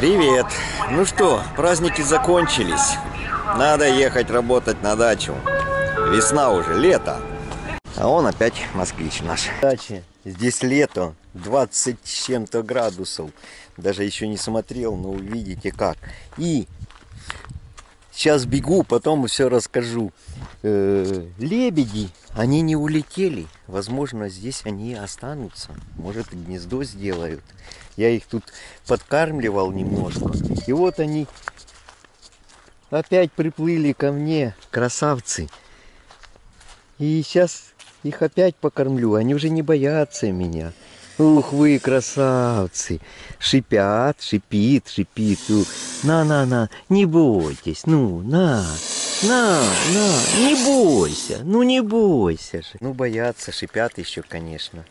Привет! Ну что, праздники закончились. Надо ехать работать на дачу. Весна уже, лето. А он опять москвич наш. Дача. Здесь лето, 20 с чем-то градусов. Даже еще не смотрел, но увидите как. И сейчас бегу, потом все расскажу. Э, лебеди, они не улетели. Возможно, здесь они останутся. Может, гнездо сделают. Я их тут подкармливал немножко. И вот они опять приплыли ко мне, красавцы. И сейчас их опять покормлю. Они уже не боятся меня. Ух вы, красавцы! Шипят, шипит, шипит. На-на-на, не бойтесь, ну, на, на, на, не бойся, ну не бойся же. Ну, боятся, шипят еще, конечно.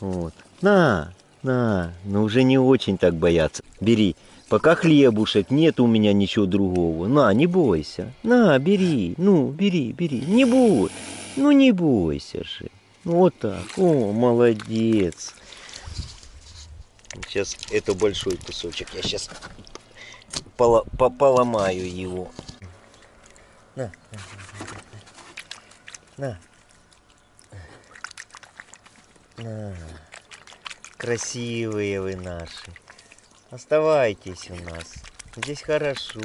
Вот. На, на, ну уже не очень так боятся. Бери. Пока хлебушек, нет у меня ничего другого. На, не бойся. На, бери. Ну, бери, бери. Не бойся. Ну, не бойся же. Вот так. О, молодец. Сейчас это большой кусочек. Я сейчас поло поломаю его. На, на, на. на. Красивые вы наши. Оставайтесь у нас. Здесь хорошо.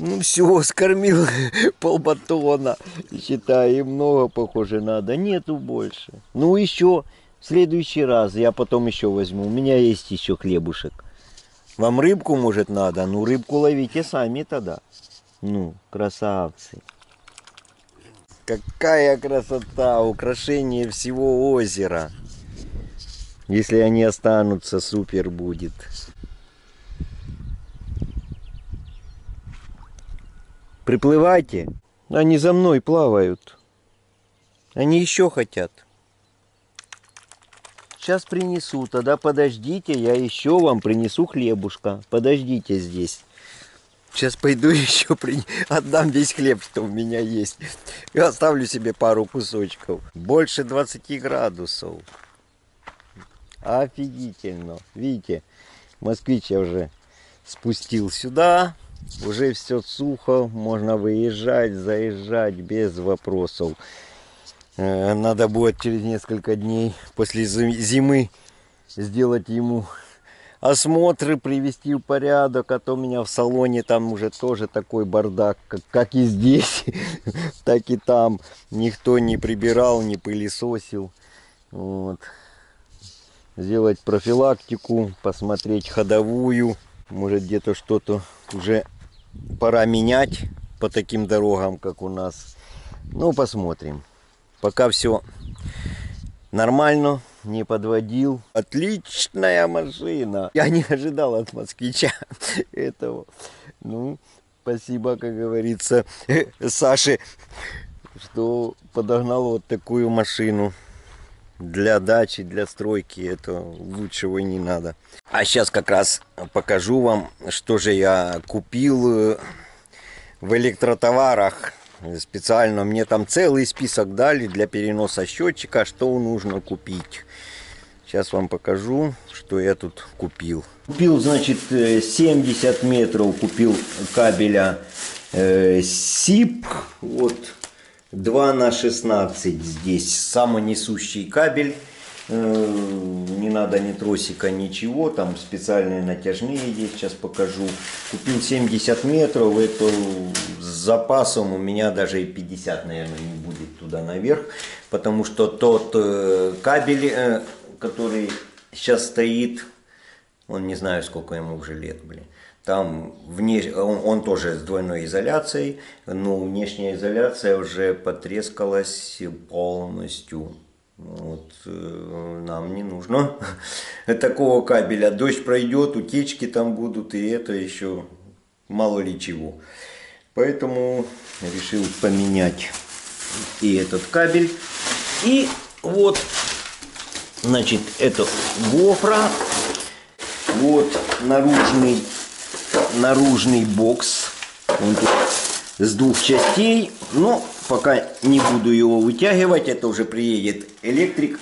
Ну все, скормил полбатона. Считай, и много, похоже, надо. Нету больше. Ну еще, следующий раз я потом еще возьму. У меня есть еще хлебушек. Вам рыбку, может, надо? Ну, рыбку ловите сами тогда. Ну, красавцы. Какая красота! Украшение всего озера. Если они останутся, супер будет. Приплывайте. Они за мной плавают. Они еще хотят. Сейчас принесу, тогда подождите, я еще вам принесу хлебушка. Подождите здесь. Сейчас пойду еще при... отдам весь хлеб, что у меня есть. И оставлю себе пару кусочков. Больше 20 градусов. Офигительно. Видите, москвич я уже спустил сюда. Уже все сухо, можно выезжать, заезжать без вопросов. Э, надо будет через несколько дней после зимы сделать ему осмотры, привести в порядок, а то у меня в салоне там уже тоже такой бардак, как, как и здесь, так и там. Никто не прибирал, не пылесосил. Вот сделать профилактику, посмотреть ходовую. Может где-то что-то уже пора менять по таким дорогам, как у нас. Ну, посмотрим. Пока все нормально, не подводил. Отличная машина. Я не ожидал от москвича этого. Ну, спасибо, как говорится, Саше, что подогнал вот такую машину для дачи, для стройки это лучшего не надо. А сейчас как раз покажу вам, что же я купил э, в электротоварах. Специально мне там целый список дали для переноса счетчика, что нужно купить. Сейчас вам покажу, что я тут купил. Купил, значит, 70 э, метров купил кабеля э. Вот 2 на 16 здесь самонесущий кабель. Э, не надо ни тросика, ничего. Там специальные натяжные есть, сейчас покажу. Купил 70 метров. Это с запасом у меня даже и 50, наверное, не будет туда наверх. Потому что тот э, кабель, э, который сейчас стоит, он не знаю, сколько ему уже лет, блин. Там вне, он, он тоже с двойной изоляцией, но внешняя изоляция уже потрескалась полностью. Вот, э, нам не нужно такого кабеля. Дождь пройдет, утечки там будут, и это еще мало ли чего. Поэтому решил поменять и этот кабель. И вот, значит, это гофра. Вот наружный наружный бокс. Он тут с двух частей. Но пока не буду его вытягивать. Это уже приедет электрик.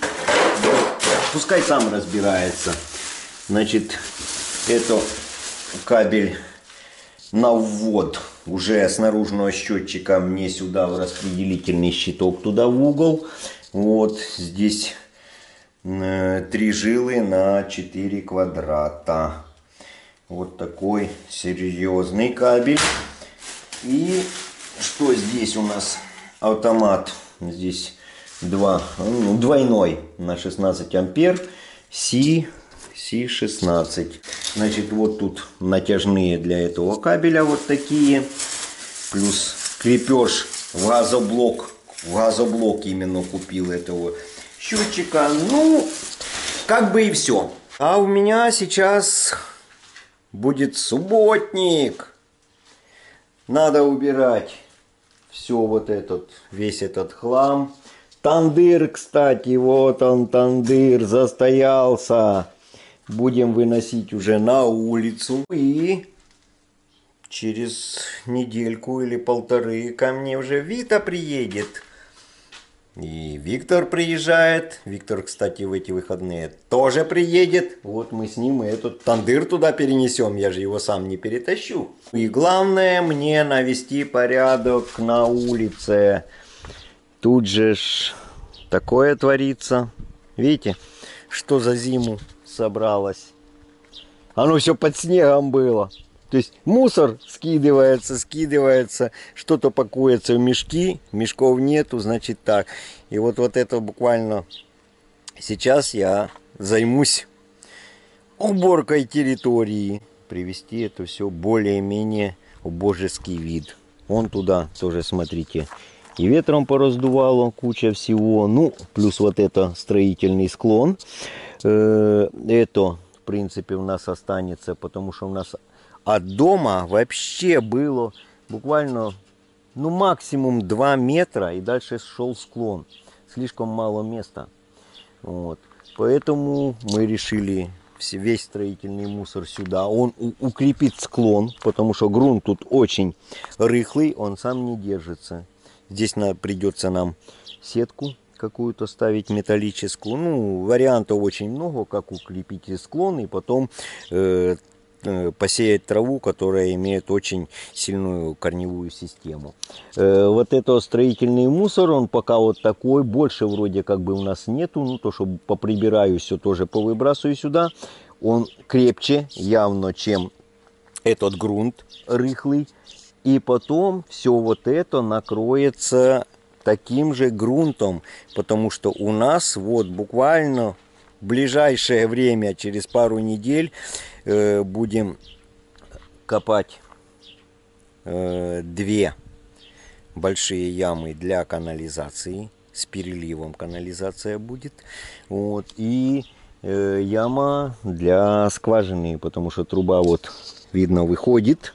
Пускай сам разбирается. Значит, Это кабель на ввод уже с наружного счетчика мне сюда в распределительный щиток туда в угол. Вот здесь э, три жилы на 4 квадрата. Вот такой серьезный кабель. И что здесь у нас? Автомат. Здесь два, ну, двойной на 16 ампер. Си, Си16. Значит, вот тут натяжные для этого кабеля вот такие. Плюс крепеж в газоблок. В газоблок именно купил этого счетчика. Ну, как бы и все. А у меня сейчас будет субботник. Надо убирать все вот этот, весь этот хлам. Тандыр, кстати, вот он, тандыр, застоялся. Будем выносить уже на улицу. И через недельку или полторы ко мне уже Вита приедет. И Виктор приезжает. Виктор, кстати, в эти выходные тоже приедет. Вот мы с ним и этот тандыр туда перенесем. Я же его сам не перетащу. И главное мне навести порядок на улице. Тут же ж такое творится. Видите, что за зиму собралось. Оно все под снегом было. То есть мусор скидывается, скидывается, что-то пакуется в мешки, мешков нету, значит так. И вот, вот это буквально сейчас я займусь уборкой территории. Привести это все более-менее в божеский вид. Вон туда тоже, смотрите, и ветром пораздувало куча всего. Ну, плюс вот это строительный склон. Э, это, в принципе, у нас останется, потому что у нас от дома вообще было буквально, ну, максимум 2 метра, и дальше шел склон. Слишком мало места. Вот. Поэтому мы решили весь строительный мусор сюда. Он укрепит склон, потому что грунт тут очень рыхлый, он сам не держится. Здесь на, придется нам сетку какую-то ставить металлическую. Ну, вариантов очень много, как укрепить склон и потом э, посеять траву, которая имеет очень сильную корневую систему. Э, вот это строительный мусор, он пока вот такой, больше вроде как бы у нас нету, ну то, что поприбираю все тоже повыбрасываю сюда. Он крепче явно, чем этот грунт рыхлый. И потом все вот это накроется таким же грунтом, потому что у нас вот буквально в ближайшее время, через пару недель, Э, будем копать э, две большие ямы для канализации. С переливом канализация будет. Вот. И э, яма для скважины, потому что труба вот видно выходит,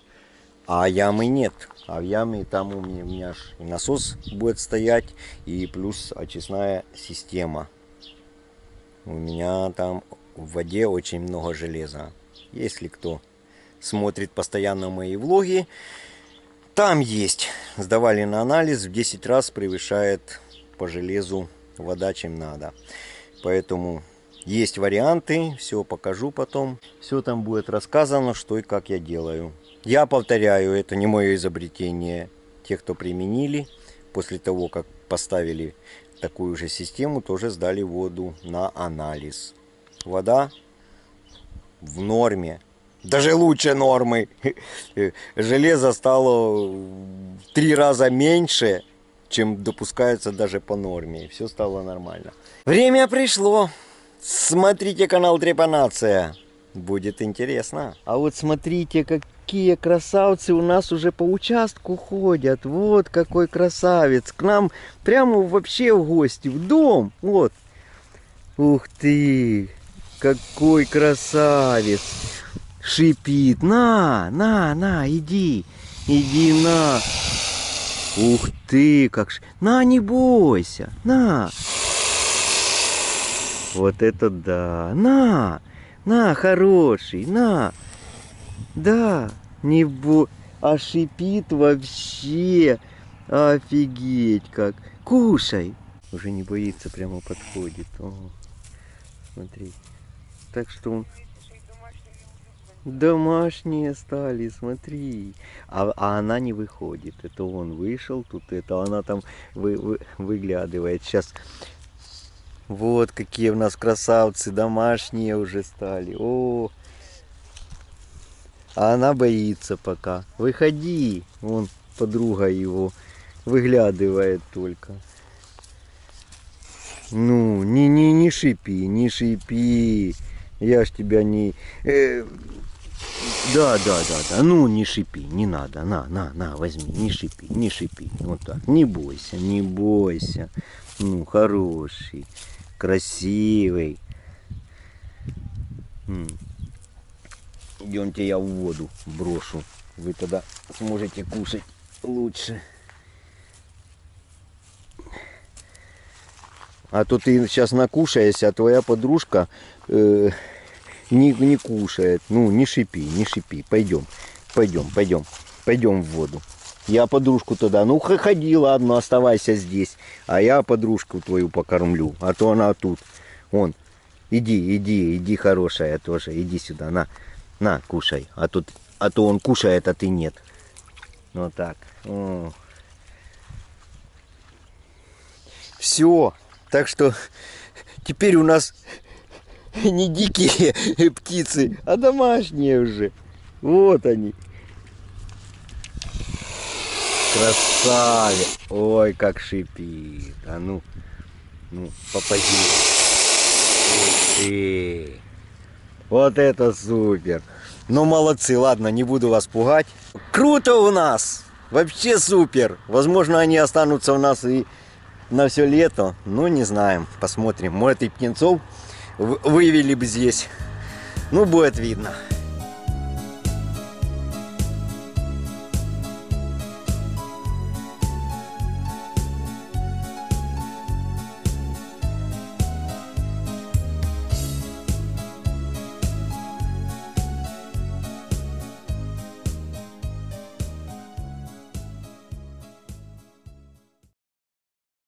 а ямы нет. А в яме там у меня, у меня и насос будет стоять, и плюс очистная система. У меня там в воде очень много железа. Если кто смотрит постоянно мои влоги, там есть. Сдавали на анализ, в 10 раз превышает по железу вода, чем надо. Поэтому есть варианты, все покажу потом. Все там будет рассказано, что и как я делаю. Я повторяю, это не мое изобретение. Те, кто применили, после того, как поставили такую же систему, тоже сдали воду на анализ. Вода в норме. Даже лучше нормы. Железо стало в три раза меньше, чем допускается даже по норме. все стало нормально. Время пришло. Смотрите канал Трепанация. Будет интересно. А вот смотрите, какие красавцы у нас уже по участку ходят. Вот какой красавец. К нам прямо вообще в гости, в дом. Вот. Ух ты. Какой красавец! Шипит. На, на, на, иди. Иди на. Ух ты, как ш... На, не бойся. На. Вот это да. На. На, хороший. На. Да. Не бо... А шипит вообще. Офигеть как. Кушай. Уже не боится, прямо подходит. О, смотри. Так что он... Домашние стали, смотри. А, а она не выходит. Это он вышел, тут это она там вы, вы, выглядывает. Сейчас вот какие у нас красавцы, домашние уже стали. О, а она боится пока. Выходи. Вон подруга его выглядывает только. Ну, не, не, не шипи, не шипи. Я ж тебя не... Э, да, да, да, да. Ну, не шипи, не надо. На, на, на, возьми, не шипи, не шипи. Вот так. Не бойся, не бойся. Ну, хороший, красивый. Идемте я в воду брошу. Вы тогда сможете кушать лучше. А то ты сейчас накушаешься, а твоя подружка э, не, не кушает. Ну, не шипи, не шипи. Пойдем, пойдем, пойдем, пойдем в воду. Я подружку тогда, ну ходи, ладно, оставайся здесь. А я подружку твою покормлю, а то она тут. Вон, иди, иди, иди, хорошая тоже, иди сюда, на, на, кушай. А тут, а то он кушает, а ты нет. Вот так. Все. Так что теперь у нас не дикие птицы, а домашние уже. Вот они. Красавец. Ой, как шипит. А ну, ну, попади. ты. Вот это супер. Ну, молодцы. Ладно, не буду вас пугать. Круто у нас. Вообще супер. Возможно, они останутся у нас и на все лето. Ну, не знаем. Посмотрим. Может, и птенцов вывели бы здесь. Ну, будет видно.